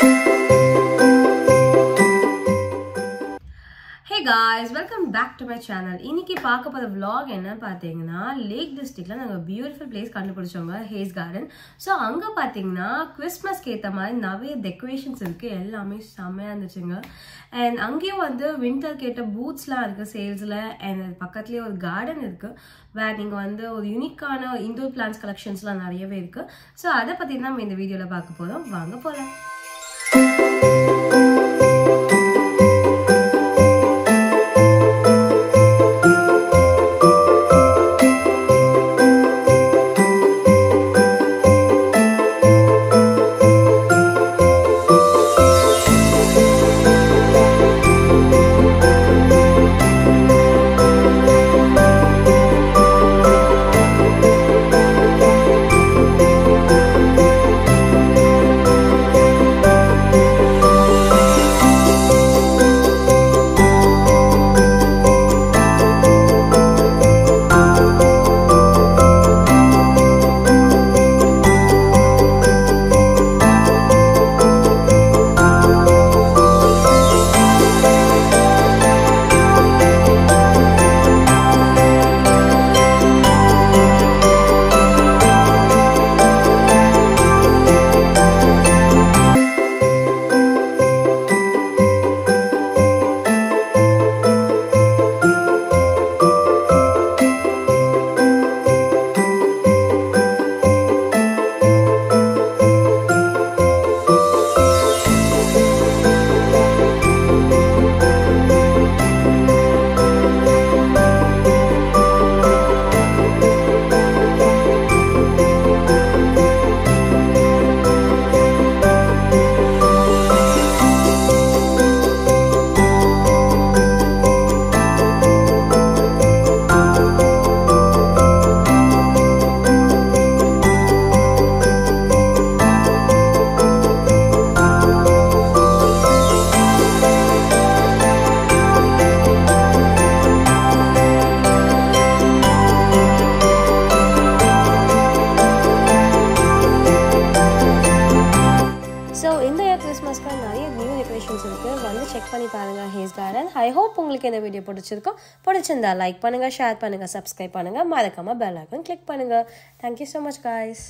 Hey guys welcome back to my channel இன்னைக்கு பார்க்க போகிற விலாக் என்ன பார்த்தீங்கன்னா லேக் டிஸ்ட்ரிக்டில் நாங்கள் பியூட்டிஃபுல் பிளேஸ் கண்டுபிடிச்சோங்க ஹேஸ் கார்டன் ஸோ அங்கே பார்த்தீங்கன்னா கிறிஸ்மஸ்க்கு ஏற்ற மாதிரி நிறைய டெக்கரேஷன்ஸ் இருக்குது எல்லாமே செம்மையாக இருந்துச்சுங்க. அண்ட் அங்கேயும் வந்து வின்டர் கேட்ட பூட்ஸ்லாம் இருக்குது சேல்ஸில் அண்ட் பக்கத்துலேயே ஒரு கார்டன் இருக்குது வேறு நீங்கள் வந்து ஒரு யூனிக்கான இண்டோர் பிளான்ஸ் கலெக்ஷன்ஸ்லாம் நிறையவே இருக்குது ஸோ அதை பற்றி தான் நம்ம இந்த வீடியோவில் பார்க்க போகிறோம் வாங்க போகலாம் வந்து செக் பண்ணி பாருங்கள் ஹேஸ் கார்டன் ஐ ஹோப் உங்களுக்கு இந்த வீடியோ பிடிச்சிருக்கோம். பிடிச்சிருந்தா லைக் பண்ணுங்கள் ஷேர் பண்ணுங்கள் சப்ஸ்கிரைப் பண்ணுங்கள் மறக்காமல் பெல் ஐக்கன் கிளிக் பண்ணுங்கள் thank you so much guys